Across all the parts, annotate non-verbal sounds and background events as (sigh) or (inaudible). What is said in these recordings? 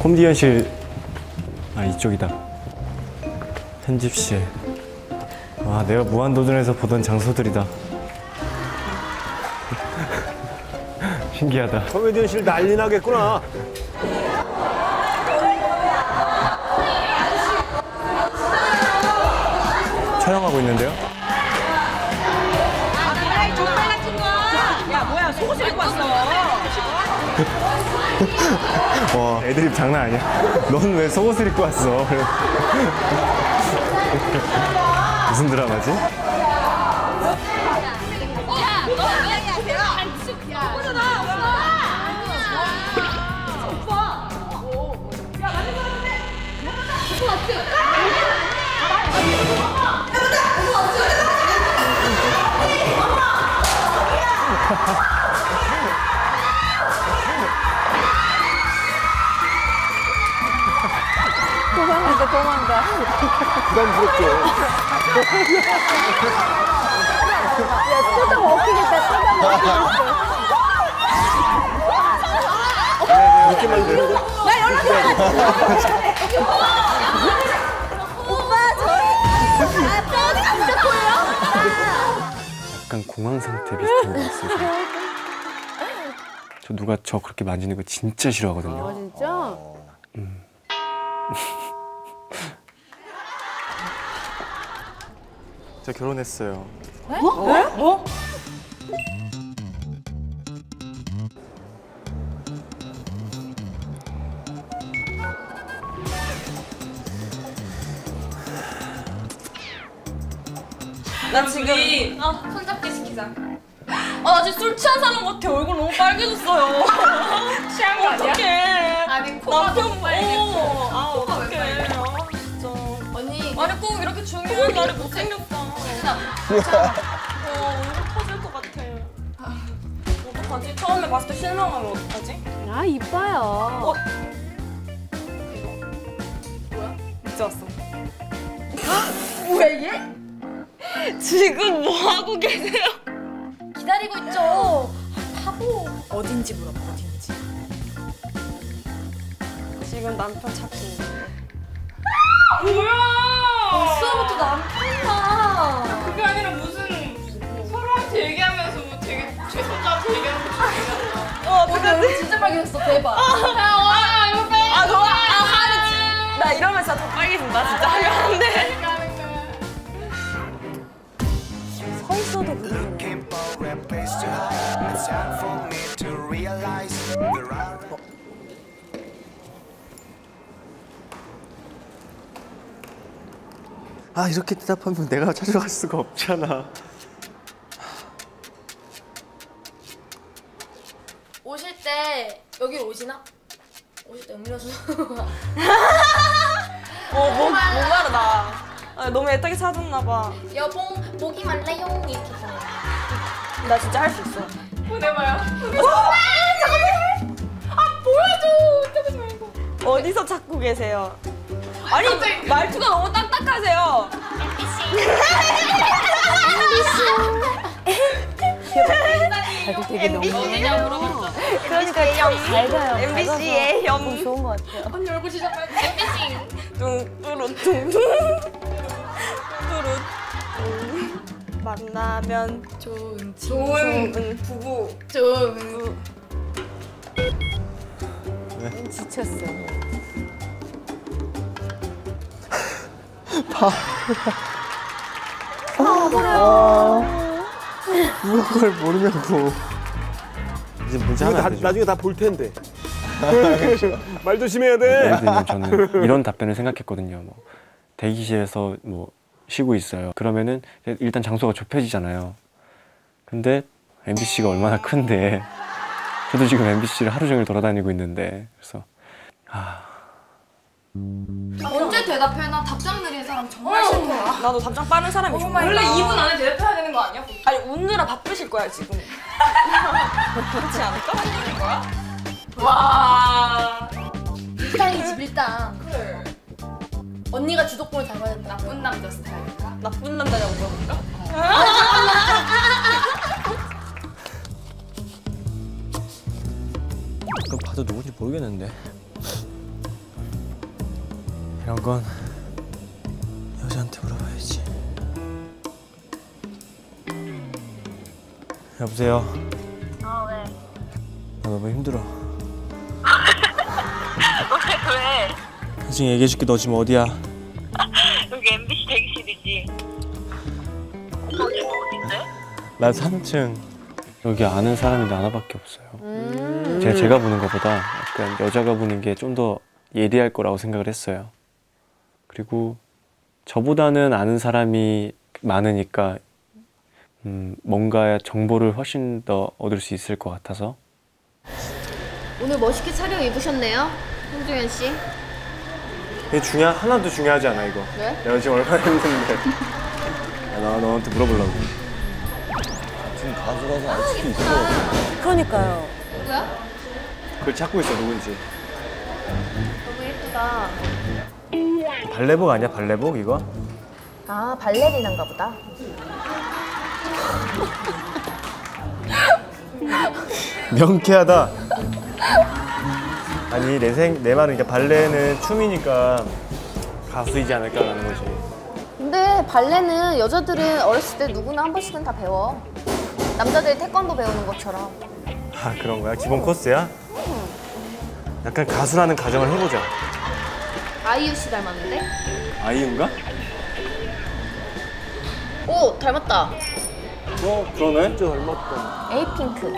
콤디언실. 아 이쪽이다. 편집실 와 내가 무한도전에서 보던 장소들이다. (laughs) 신기하다. 코미디언실 난리 나겠구나. 촬영하고 있는데요? 야 뭐야 속옷을 입고 왔어 (laughs) 와. 애드립 장난 아니야. 넌 왜 속옷을 입고 왔어? 무슨 드라마지? 도망가. 부담스럽죠. 야 표정 먹히겠다 표정 먹히겠어. 웃기만 되는데. 오빠 저희 아 뼈가 진짜 보여요? 약간 공황 상태 비슷한 거 있어요 저 누가 저 그렇게 만지는 거 진짜 싫어하거든요 아 진짜? 저 결혼했어요 나 지금 어, 손잡기 시키자. 어, 나 지금 술 취한 사람 같아. 얼굴 너무 빨개졌어요. (laughs) 취한 거 아니야? 어떡해. 아니 코가 남편, 너무 빨개져. 어, 아, 어떡해. 아, 진짜. 언니 아니, 꼭 이렇게 중요한 날에 못생겼 다. 어, 얼굴 터질 것 같아. 어떡하지? 처음에 봤을 때 실망하면 어떡하지? 아 이뻐요. 이제 왔어. 왜 얘? 지금 뭐 하고 계세요? 기다리고 있죠. 바보. 어딘지 물어봐, 어딘지. 지금 남편 찾고 있는데. 뭐야! 수업부터 남편아. 그게 아니라 무슨 서로한테 얘기하면서 뭐 되게 최선자한테 얘기하는 것처럼. 어, 진짜 빨개졌어. 대박. 아, 이거 빨리. 아, 너무, 아, 하는 나 이러면서 더 빨개진다, 진짜. 하면 안 돼. 서 있어도 그러네. 아 이렇게 대답하면 내가 찾아갈 수가 없잖아 오실 때 여기 오시나? 오실 때 음료수. (laughs) 어, 목, 목마르다. 아, 너무 애타게 사줬나봐. 여봉 목이 말라요 이렇게. 나 진짜 할 수 있어. 보내봐요. 어디서 찾고 계세요? 아니, 말투가 너무 딱딱하세요. 자기 되게 너무. 어디냐 물어봤어. 그러니까 잘 가요. MBC의 너무 현. 좋은 것 같아요. 언니 얼굴 진짜 빨개. 엠비싱. 뚱뚜루 뚱뚱. 뚜루 뚱. 만나면 좋은 좋은 부부. 좋은. 지쳤어. 누가 그걸 모르냐고 이제 문제 하나 다, 되죠 나중에 다 볼 텐데. (laughs) 말 조심해야 돼. 예를 들면 저는 이런 답변을 생각했거든요. 뭐 대기실에서 뭐 쉬고 있어요. 그러면은 일단 장소가 좁혀지잖아요. 근데 MBC가 얼마나 큰데 저도 지금 MBC를 하루 종일 돌아다니고 있는데 그래서 언제 대답해나 답장 느린 사람 정말 싫더라. 나도 답장 빠른 사람이 좋아. 원래 2분 안에 대답해야 되는 거 아니야? 아니 웃느라 바쁘실 거야 지금. 그렇지 않을까? 한줄인 거야? 와. 밀당이지 밀당. 그래. 언니가 주도권을 잡아야 된다. 나쁜 남자 스타일인가? 나쁜 남자냐고 물어볼까? 그럼 봐도 누군지 모르겠는데 이런 건 여자한테 물어봐야지. 여보세요. 어, 왜? 나 너무 힘들어. 왜, (laughs) 왜? 나중에 얘기해줄게. 너 지금 어디야? 여기 MBC 대기실이지. 오빠 지금 어딘데? 나 3층. 여기 아는 사람이 나 하나밖에 없어요. 제가 제가 보는 것보다 약간 여자가 보는 게 좀 더 예리할 거라고 생각을 했어요. 그리고 저보다는 아는 사람이 많으니까 음, 뭔가 정보를 훨씬 더 얻을 수 있을 것 같아서 오늘 멋있게 차려 입으셨네요, 홍종현 씨. 이게 중요 하나도 중요하지 않아 이거. 왜? 내가 지금 얼마나 힘든데. (laughs) 나 너한테 물어보려고. 지금 가수라서 알 수도 있어. 그러니까요. 누구야? 그걸 찾고 있어 누군지. 너무 예쁘다. 발레복 아니야 발레복 이거? 아, 발레리나인가 보다. (laughs) 명쾌하다. 아니 내 생 내 말은 발레는 춤이니까 가수이지 않을까라는 거지. 근데 발레는 여자들은 어렸을 때 누구나 한 번씩은 다 배워. 남자들이 태권도 배우는 것처럼. 아 그런 거야? 기본 코스야? 약간 가수라는 가정을 해보자. 아이유 씨 닮았는데? 아이유인가? 오, 닮았다. 어 그러네. 진짜 닮았다. 에이핑크.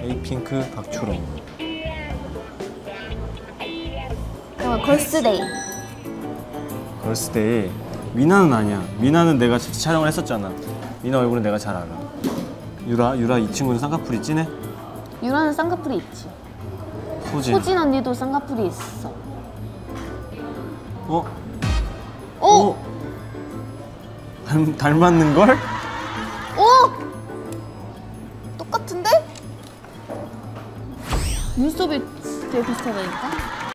에이핑크 박초롱. 그러면 걸스데이. 걸스데이. 미나는 아니야. 미나는 내가 같이 촬영을 했었잖아. 미나 얼굴은 내가 잘 알아. 유라 유라 이 친구는 쌍꺼풀이 진해? 유라는 쌍꺼풀이 있지. 소진. 소진 언니도 쌍꺼풀이 있어. 어? 오! 어? 닮, 닮았는 걸? 오! 똑같은데? 눈썹이 되게 비슷하다니까?